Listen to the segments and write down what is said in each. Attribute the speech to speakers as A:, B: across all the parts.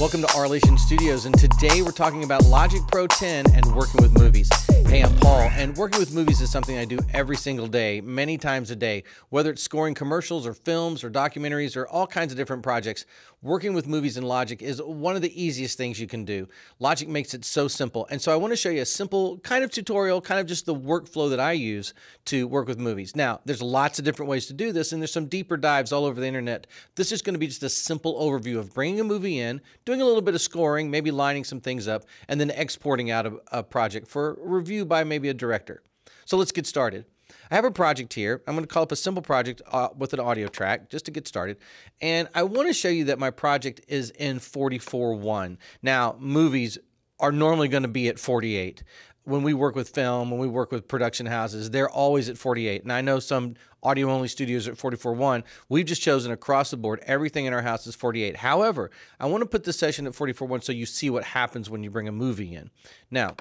A: Welcome to Auralation Studios, and today we're talking about Logic Pro 10 and working with movies. Hey, I'm Paul, and working with movies is something I do every single day, many times a day. Whether it's scoring commercials or films or documentaries or all kinds of different projects, working with movies in Logic is one of the easiest things you can do. Logic makes it so simple, and so I want to show you a simple kind of tutorial, kind of just the workflow that I use to work with movies. Now, there's lots of different ways to do this, and there's some deeper dives all over the internet. This is going to be just a simple overview of bringing a movie in, doing a little bit of scoring, maybe lining some things up, and then exporting out a, a project for review by maybe a director. So let's get started. I have a project here. I'm going to call up a simple project uh, with an audio track just to get started. And I want to show you that my project is in 44.1. Now, movies are normally going to be at 48. When we work with film, when we work with production houses, they're always at 48. And I know some audio only studios are at 44.1. We've just chosen across the board, everything in our house is 48. However, I want to put the session at 44.1 so you see what happens when you bring a movie in. Now,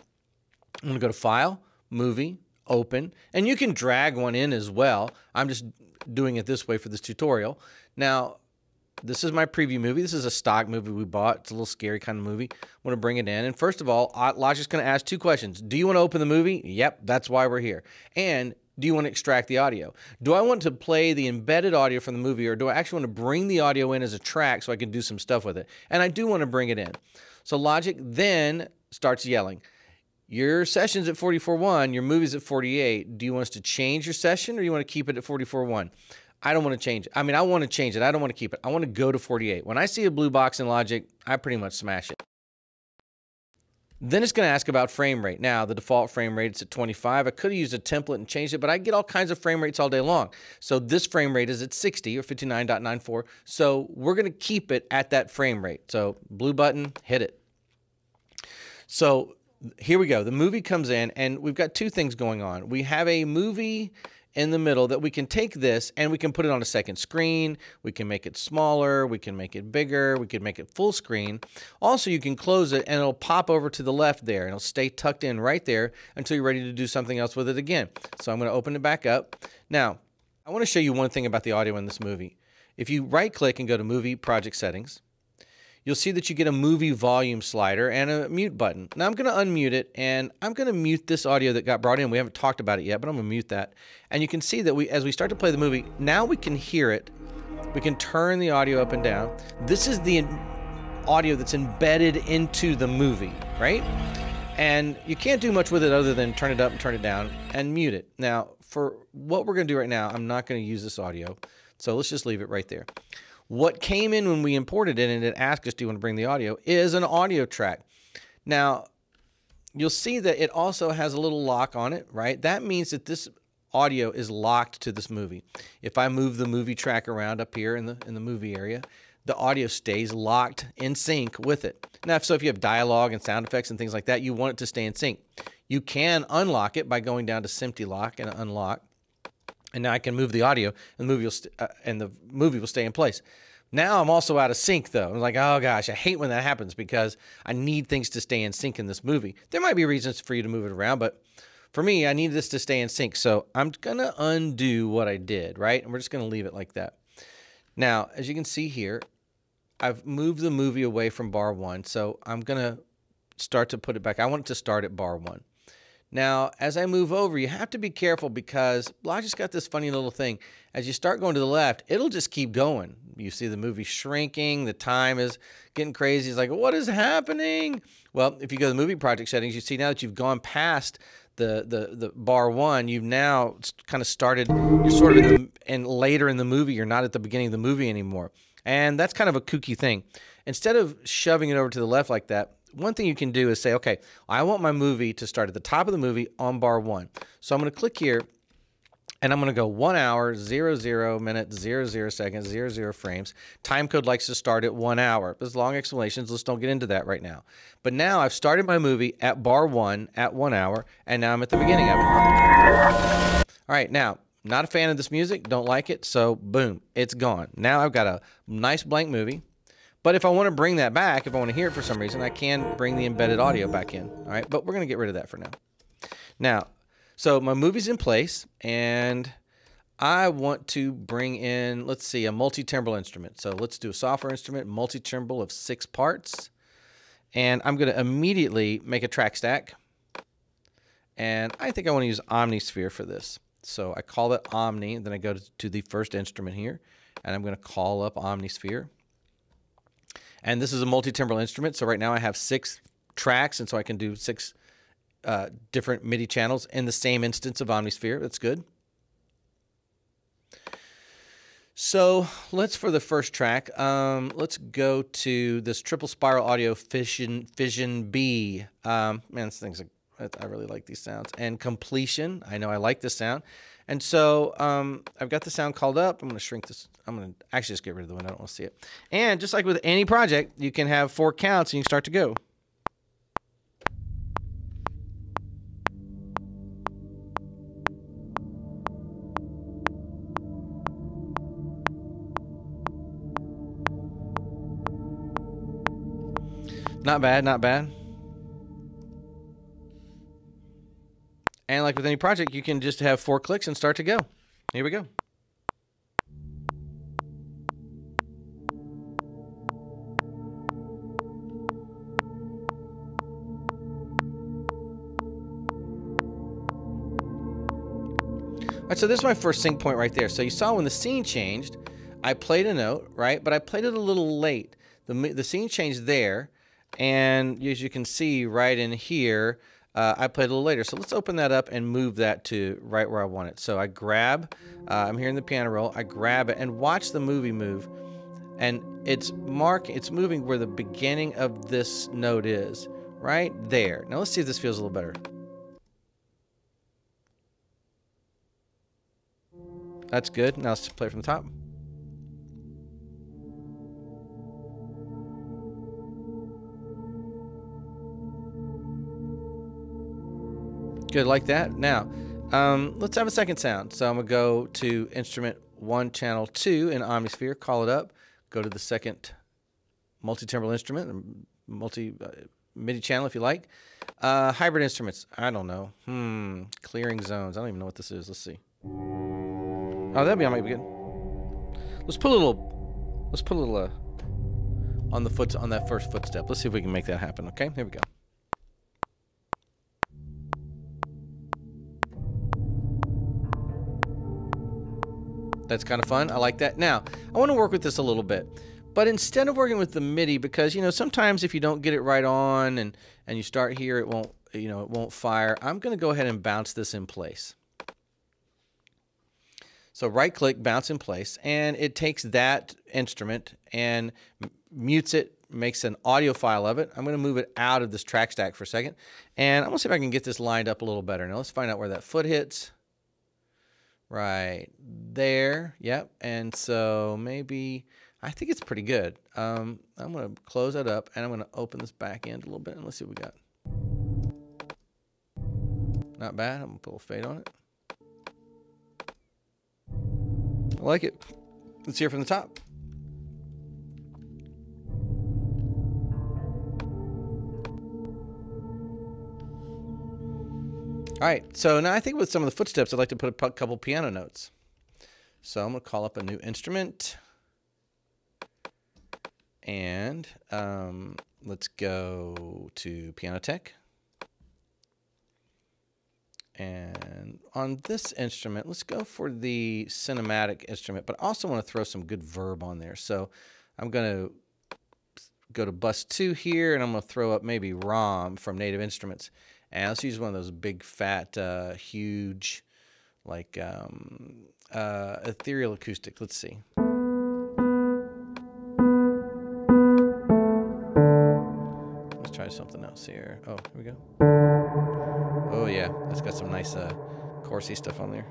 A: I'm going to go to File, Movie, Open, and you can drag one in as well. I'm just doing it this way for this tutorial. Now, this is my preview movie. This is a stock movie we bought. It's a little scary kind of movie. I want to bring it in. And first of all, uh, Logic's going to ask two questions. Do you want to open the movie? Yep, that's why we're here. And do you want to extract the audio? Do I want to play the embedded audio from the movie or do I actually want to bring the audio in as a track so I can do some stuff with it? And I do want to bring it in. So Logic then starts yelling your session's at 44.1, your movie's at 48. Do you want us to change your session or do you want to keep it at 44.1? I don't want to change it. I mean, I want to change it. I don't want to keep it. I want to go to 48. When I see a blue box in Logic, I pretty much smash it. Then it's going to ask about frame rate. Now, the default frame rate is at 25. I could have used a template and changed it, but I get all kinds of frame rates all day long. So this frame rate is at 60 or 59.94. So we're going to keep it at that frame rate. So blue button, hit it. So here we go. The movie comes in, and we've got two things going on. We have a movie in the middle that we can take this and we can put it on a second screen. We can make it smaller. We can make it bigger. We can make it full screen. Also, you can close it and it'll pop over to the left there and it'll stay tucked in right there until you're ready to do something else with it again. So I'm going to open it back up. Now, I want to show you one thing about the audio in this movie. If you right click and go to Movie Project Settings, you'll see that you get a movie volume slider and a mute button. Now I'm going to unmute it and I'm going to mute this audio that got brought in. We haven't talked about it yet, but I'm going to mute that. And you can see that we, as we start to play the movie, now we can hear it. We can turn the audio up and down. This is the audio that's embedded into the movie, right? And you can't do much with it other than turn it up and turn it down and mute it. Now, for what we're going to do right now, I'm not going to use this audio. So let's just leave it right there. What came in when we imported it and it asked us, do you want to bring the audio, is an audio track. Now, you'll see that it also has a little lock on it, right? That means that this audio is locked to this movie. If I move the movie track around up here in the in the movie area, the audio stays locked in sync with it. Now, so if you have dialogue and sound effects and things like that, you want it to stay in sync. You can unlock it by going down to SMPTE lock and unlock and now I can move the audio, and the movie will uh, and the movie will stay in place. Now I'm also out of sync though. I'm like, oh gosh, I hate when that happens because I need things to stay in sync in this movie. There might be reasons for you to move it around, but for me, I need this to stay in sync. So I'm gonna undo what I did, right? And we're just gonna leave it like that. Now, as you can see here, I've moved the movie away from bar one, so I'm gonna start to put it back. I want it to start at bar one. Now, as I move over, you have to be careful because Logic's got this funny little thing. As you start going to the left, it'll just keep going. You see the movie shrinking, the time is getting crazy. It's like, what is happening? Well, if you go to the movie project settings, you see now that you've gone past the the the bar one, you've now kind of started. You're sort of in, the, and later in the movie. You're not at the beginning of the movie anymore, and that's kind of a kooky thing. Instead of shoving it over to the left like that, one thing you can do is say, okay, I want my movie to start at the top of the movie on bar one. So I'm going to click here and I'm going to go one hour, zero, zero minutes, zero, zero seconds, zero, zero frames. Time code likes to start at one hour. There's long explanations. Let's don't get into that right now. But now I've started my movie at bar one at one hour, and now I'm at the beginning of it. All right, now, not a fan of this music, don't like it, so boom, it's gone. Now I've got a nice blank movie. But if I want to bring that back, if I want to hear it for some reason, I can bring the embedded audio back in. All right, but we're going to get rid of that for now. Now, so my movie's in place, and I want to bring in, let's see, a multi-timbral instrument. So let's do a software instrument, multi-timbral of six parts. And I'm going to immediately make a track stack. And I think I want to use Omnisphere for this. So I call it Omni, then I go to the first instrument here, and I'm going to call up Omnisphere. And this is a multi-timbral instrument, so right now I have six tracks, and so I can do six uh, different MIDI channels in the same instance of Omnisphere. That's good. So let's for the first track, um, let's go to this triple spiral audio fission fission B. Um, man, this thing's a, I really like these sounds and completion. I know I like this sound, and so um, I've got the sound called up. I'm going to shrink this. I'm going to actually just get rid of the one. I don't want to see it. And just like with any project, you can have four counts and you can start to go. Not bad, not bad. And like with any project, you can just have four clicks and start to go. Here we go. All right, so this is my first sync point right there. So you saw when the scene changed, I played a note, right? But I played it a little late. The, the scene changed there, and as you can see right in here, uh, I played a little later. So let's open that up and move that to right where I want it. So I grab, uh, I'm here in the piano roll, I grab it and watch the movie move. And it's mark, it's moving where the beginning of this note is, right there. Now let's see if this feels a little better. That's good. Now let's play from the top. Good, like that. Now, um, let's have a second sound. So I'm going to go to instrument 1, channel 2 in Omnisphere, call it up, go to the second multi-timbral instrument, multi uh, MIDI channel if you like. Uh, hybrid instruments, I don't know. Hmm, clearing zones. I don't even know what this is. Let's see. Oh, that'd be, might be good. Let's put a little, let's put a little uh, on the foot, on that first footstep. Let's see if we can make that happen, okay? Here we go. That's kind of fun. I like that. Now, I want to work with this a little bit. But instead of working with the MIDI, because you know sometimes if you don't get it right on and and you start here, it won't you know it won't fire. I'm going to go ahead and bounce this in place. So right click, bounce in place, and it takes that instrument and mutes it, makes an audio file of it. I'm going to move it out of this track stack for a second, and I'm going to see if I can get this lined up a little better. Now let's find out where that foot hits. Right there. Yep. And so maybe I think it's pretty good. Um, I'm going to close that up and I'm going to open this back end a little bit and let's see what we got. Not bad. I'm going to put a fade on it. I like it. Let's hear from the top. All right, so now I think with some of the footsteps, I'd like to put a couple piano notes. So I'm going to call up a new instrument. And um, let's go to Piano Tech. And on this instrument, let's go for the cinematic instrument, but I also want to throw some good verb on there. So I'm going to go to bus two here, and I'm going to throw up maybe Raum from Native Instruments. And let's use one of those big, fat, uh, huge, like um, uh, ethereal acoustic. Let's see. Let's try something else here. Oh, here we go. Oh yeah, that's got some nice uh, chorusy stuff on there.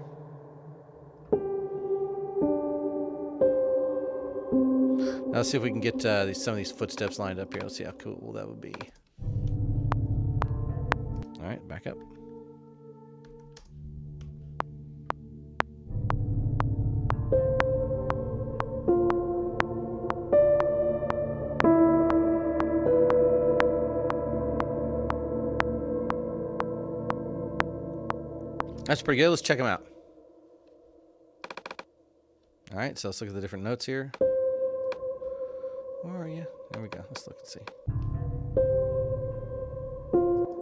A: Now let's see if we can get uh, these, some of these footsteps lined up here. Let's see how cool that would be. All right, back up. That's pretty good. Let's check them out. All right, so let's look at the different notes here. Where are you? There we go. Let's look and see.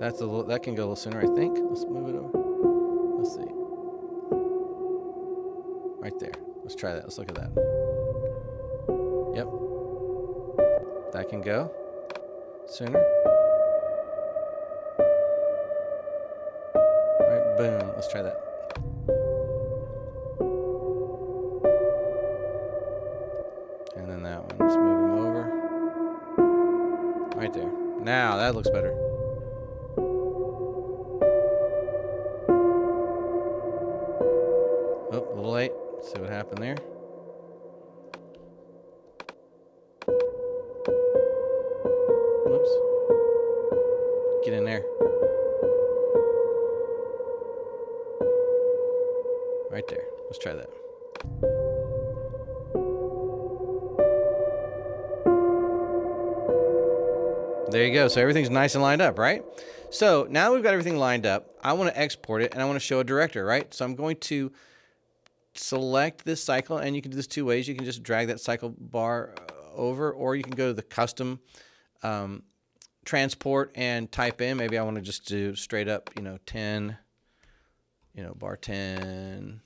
A: That's a little, that can go a little sooner, I think. Let's move it over. Let's see. Right there. Let's try that. Let's look at that. Yep. That can go sooner. All right, boom. Let's try that. And then that one. Let's move them over. Right there. Now that looks better. Get in there. Right there. Let's try that. There you go. So everything's nice and lined up, right? So now we've got everything lined up. I want to export it and I want to show a director, right? So I'm going to select this cycle and you can do this two ways. You can just drag that cycle bar over or you can go to the custom um, transport and type in. Maybe I want to just do straight up, you know, 10, you know, bar 10.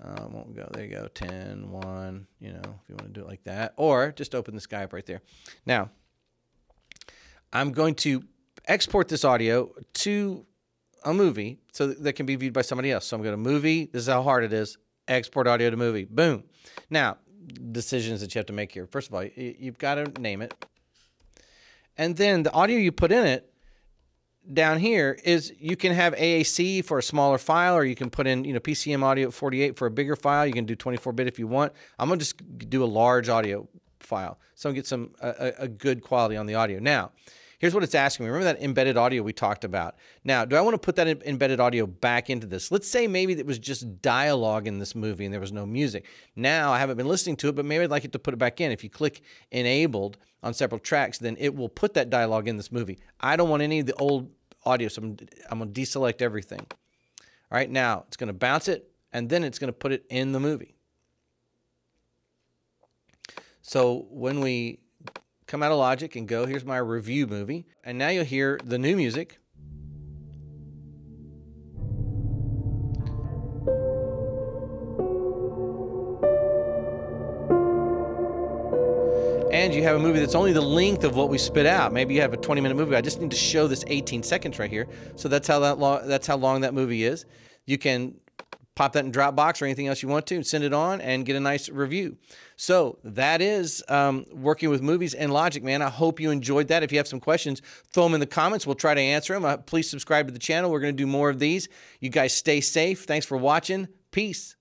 A: Um, won't go. There you go. 10, 1, you know, if you want to do it like that. Or just open the Skype right there. Now, I'm going to export this audio to a movie so that can be viewed by somebody else. So I'm going to movie. This is how hard it is. Export audio to movie. Boom. Now, decisions that you have to make here. First of all, you've got to name it. And then the audio you put in it down here is you can have AAC for a smaller file, or you can put in, you know, PCM audio at 48 for a bigger file. You can do 24 bit if you want. I'm gonna just do a large audio file, so I get some a, a good quality on the audio. Now, here's what it's asking me. Remember that embedded audio we talked about? Now, do I want to put that embedded audio back into this? Let's say maybe it was just dialogue in this movie and there was no music. Now I haven't been listening to it, but maybe I'd like it to put it back in. If you click enabled on several tracks, then it will put that dialogue in this movie. I don't want any of the old audio, so I'm, I'm going to deselect everything. All right, now it's going to bounce it, and then it's going to put it in the movie. So when we come out of Logic and go, here's my review movie, and now you'll hear the new music. and you have a movie that's only the length of what we spit out. Maybe you have a 20 minute movie. I just need to show this 18 seconds right here. So that's how that long, that's how long that movie is. You can pop that in Dropbox or anything else you want to and send it on and get a nice review. So that is um, working with movies and Logic, man. I hope you enjoyed that. If you have some questions, throw them in the comments. We'll try to answer them. Uh, please subscribe to the channel. We're going to do more of these. You guys stay safe. Thanks for watching. Peace.